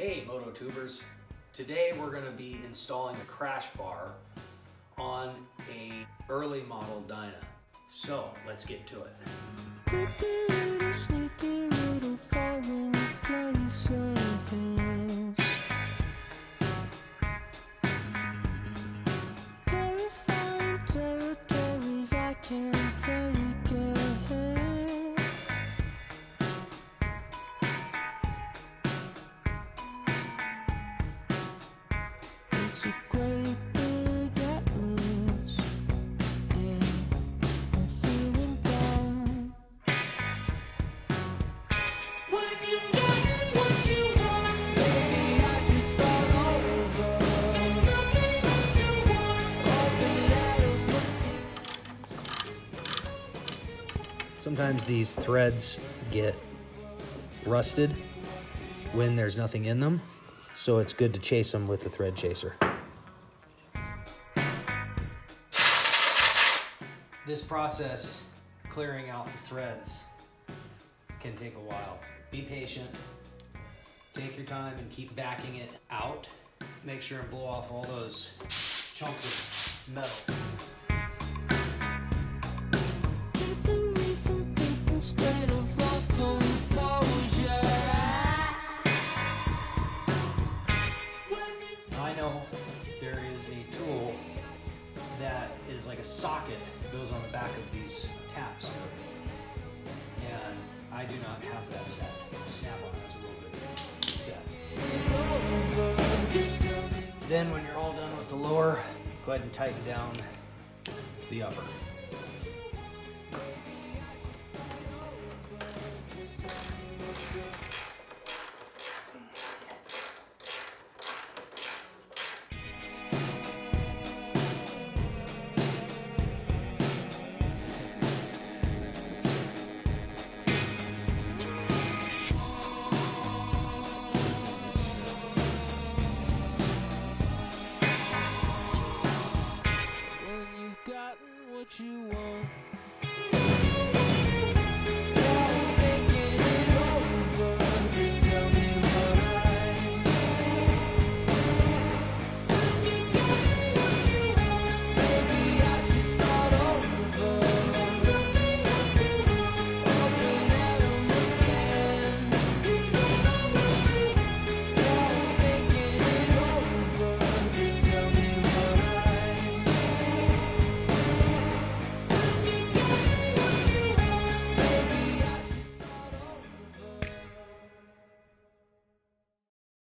Hey Moto Tubers, today we're going to be installing a crash bar on a early model Dyna. So let's get to it. Sometimes these threads get rusted when there's nothing in them, so it's good to chase them with the thread chaser. This process, clearing out the threads, can take a while. Be patient, take your time and keep backing it out. Make sure and blow off all those chunks of metal. A tool that is like a socket that goes on the back of these taps. And I do not have that set. Snap-on has a real good set. Then when you're all done with the lower, go ahead and tighten down the upper. 是我